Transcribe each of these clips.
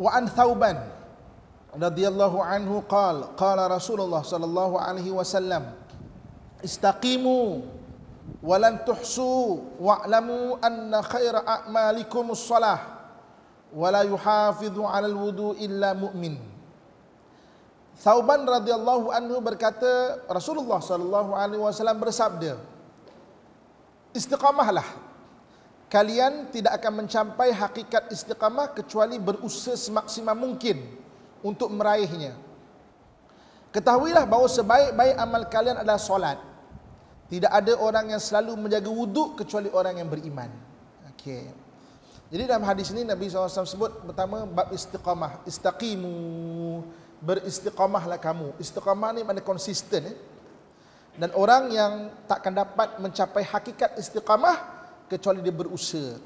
Wa an Thauban radhiyallahu anhu qala qala Rasulullah sallallahu alaihi wasallam istaqimu walan tuhsu wa'lamu anna khaira a'malikum as-salah wa la yuhafidhu 'ala al-wudu illa mu'min Thauban radhiyallahu anhu berkata Rasulullah sallallahu alaihi wasallam bersabda Istiqamahlah kalian tidak akan mencapai hakikat istiqamah kecuali berusaha semaksimal mungkin untuk meraihnya. Ketahuilah bahawa sebaik-baik amal kalian adalah solat. Tidak ada orang yang selalu menjaga wuduk kecuali orang yang beriman. Okey. Jadi dalam hadis ini Nabi SAW sebut pertama bab istiqamah. Istaqimu. Beristiqamahlah kamu. Istiqamah ni mana konsisten. Eh? Dan orang yang takkan dapat mencapai hakikat istiqamah kecuali dia berusaha.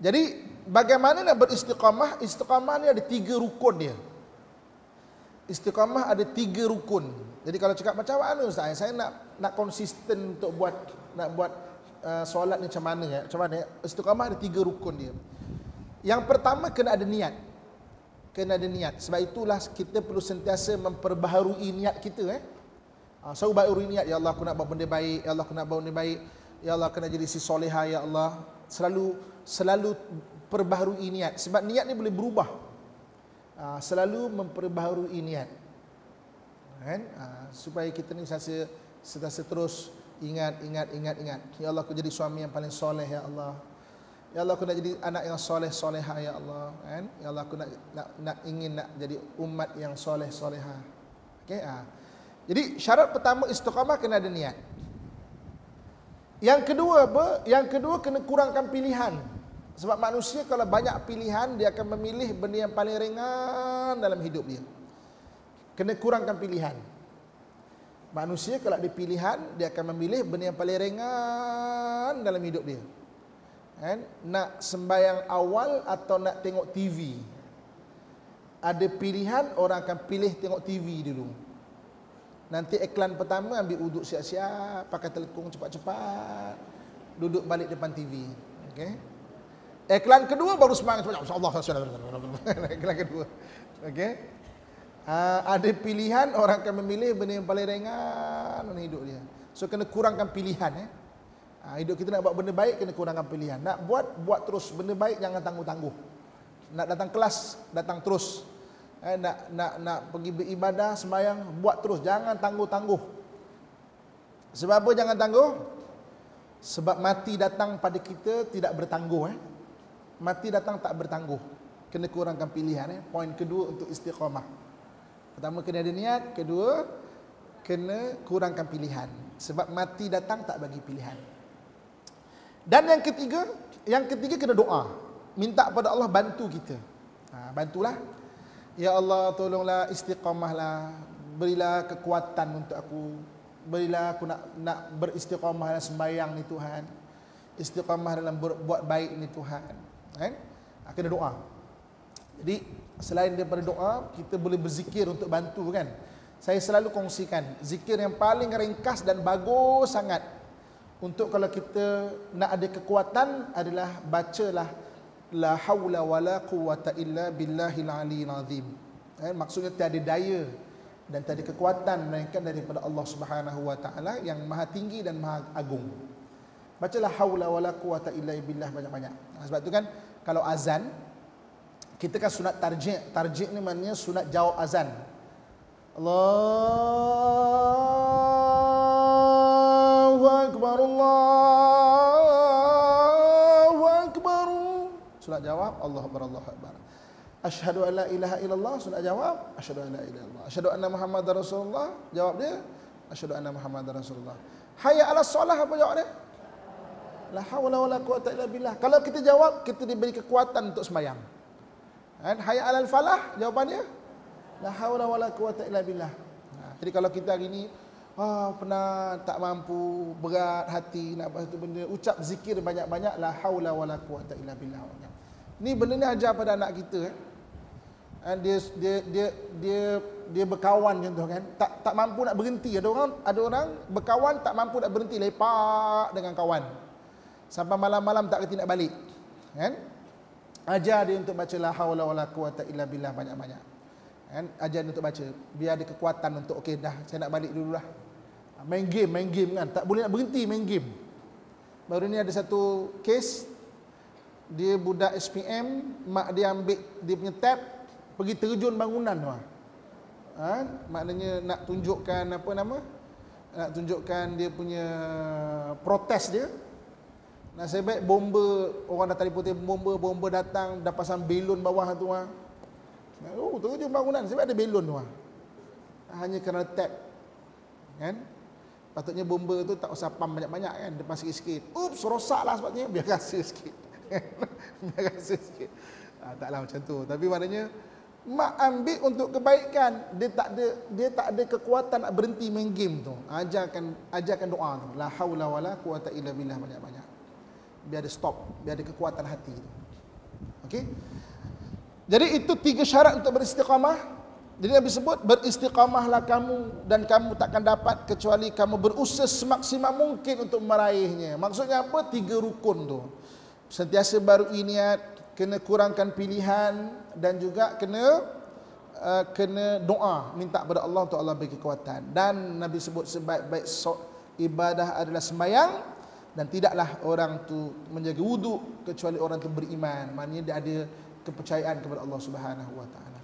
Jadi bagaimana nak beristiqamah? Istiqamah ni ada tiga rukun dia. Istiqamah ada tiga rukun. Jadi kalau cakap macam mana Ustaz? Saya nak nak konsisten untuk buat nak buat uh, solat ni macam mana ya? Macam mana? Istiqamah ada tiga rukun dia. Yang pertama kena ada niat. Kena ada niat. Sebab itulah kita perlu sentiasa memperbaharui niat kita eh. Uh, selalu baharui niat ya Allah aku nak buat benda baik, ya Allah aku nak buat benda baik. Ya Allah kena jadi si soleha ya Allah. Selalu selalu perbaharui niat sebab niat ni boleh berubah. Uh, selalu memperbaharui niat. Kan? Uh, supaya kita ni sentiasa sentiasa terus ingat ingat ingat ingat. Ya Allah aku jadi suami yang paling soleh ya Allah. Ya Allah aku nak jadi anak yang soleh soleha ya Allah. Kan? Ya Allah aku nak nak, nak ingin nak jadi umat yang soleh soleha. Okey ah. Jadi syarat pertama istiqamah kena ada niat. Yang kedua apa? Yang kedua kena kurangkan pilihan. Sebab manusia kalau banyak pilihan dia akan memilih benda yang paling ringan dalam hidup dia. Kena kurangkan pilihan. Manusia kalau ada pilihan dia akan memilih benda yang paling ringan dalam hidup dia. Kan? Nak sembayang awal atau nak tengok TV. Ada pilihan orang akan pilih tengok TV dulu. Nanti iklan pertama ambil uduk siap-siap, pakai telekung cepat-cepat, duduk balik depan TV. Okey. Iklan kedua baru semangat cepat. Allah iklan kedua. Okey. Uh, ada pilihan orang akan memilih benda yang paling ringan dalam hidup dia. So kena kurangkan pilihan eh. Uh, hidup kita nak buat benda baik kena kurangkan pilihan. Nak buat buat terus benda baik jangan tangguh-tangguh. Nak datang kelas datang terus eh, nak nak nak pergi beribadah sembahyang buat terus. Jangan tangguh-tangguh. Sebab apa jangan tangguh? Sebab mati datang pada kita tidak bertangguh eh. Mati datang tak bertangguh. Kena kurangkan pilihan eh. Poin kedua untuk istiqamah. Pertama kena ada niat. Kedua kena kurangkan pilihan. Sebab mati datang tak bagi pilihan. Dan yang ketiga yang ketiga kena doa. Minta pada Allah bantu kita. Ha, bantulah Ya Allah tolonglah istiqamahlah. Berilah kekuatan untuk aku. Berilah aku nak nak beristiqamah dalam sembahyang ni Tuhan. Istiqamah dalam buat baik ni Tuhan? Akan ada doa. Jadi selain daripada doa Kita boleh berzikir untuk bantu kan? Saya selalu kongsikan Zikir yang paling ringkas dan bagus sangat. Untuk kalau kita nak ada kekuatan adalah Bacalah la haula wala quwata illa billahil aliyil azim. Eh, maksudnya tiada daya dan tiada kekuatan melainkan daripada Allah Subhanahu wa taala yang maha tinggi dan maha agung. Bacalah haula wala quwata illa billah banyak-banyak. Sebab itu kan kalau azan kita kan sunat tarjih. Tarjih ni maknanya sunat jawab azan. Allahu akbar Allah Sunat jawab Allah Akbar Allah Akbar. Asyhadu an la ilaha illallah sunat jawab asyhadu an la ilaha illallah. Asyhadu anna Muhammadar Rasulullah jawab dia asyhadu anna Muhammadar Rasulullah. Hayya 'ala solah apa jawab dia? La haula wala quwata illa billah. Kalau kita jawab kita diberi kekuatan untuk sembahyang. Kan? Hayya 'alal falah jawapannya la haula wala quwata illa billah. Ha, jadi kalau kita hari ni Ah, pernah tak mampu, berat hati nak buat satu benda, ucap zikir banyak-banyak la haula wala quwata illa billah. Ni benda ni ajar pada anak kita eh. And dia dia dia dia dia berkawan contoh kan. Tak tak mampu nak berhenti. Ada orang ada orang berkawan tak mampu nak berhenti lepak dengan kawan. Sampai malam-malam tak kerti nak balik. Kan? ajar dia untuk baca la haula wala quwata illa billah banyak-banyak. Kan? Ajar dia untuk baca biar ada kekuatan untuk okey dah saya nak balik dulu lah. Main game, main game kan. Tak boleh nak berhenti main game. Baru ni ada satu case dia budak SPM, mak dia ambil dia punya tab pergi terjun bangunan tu. Ha? maknanya nak tunjukkan apa nama? Nak tunjukkan dia punya protes dia. Nasib baik bomba orang dah telefon bomba bomba datang dah pasang belon bawah tu ah. Oh terjun bangunan sebab ada belon tu ah. Hanya kerana tap. Kan? Patutnya bomba tu tak usah pam banyak-banyak kan, depan sikit-sikit. Ups, rosaklah sebabnya biar rasa sikit. rasa sikit. Ha, taklah macam tu. Tapi maknanya mak ambil untuk kebaikan. Dia tak ada dia tak ada kekuatan nak berhenti main game tu. Ajarkan ajarkan doa tu. La haula wala quwata illa billah banyak-banyak biar ada stop, biar ada kekuatan hati. Okey. Jadi itu tiga syarat untuk beristiqamah. Jadi Nabi sebut beristiqamahlah kamu dan kamu takkan dapat kecuali kamu berusaha semaksimal mungkin untuk meraihnya. Maksudnya apa? Tiga rukun tu. Sentiasa baru niat, kena kurangkan pilihan dan juga kena uh, kena doa minta kepada Allah untuk Allah bagi kekuatan. Dan Nabi sebut sebaik-baik ibadah adalah sembahyang dan tidaklah orang tu menjaga wuduk kecuali orang tu beriman maknanya dia ada kepercayaan kepada Allah Subhanahu wa taala